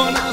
Oh.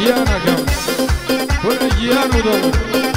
Diana Gam. Bună Dianu, domnul.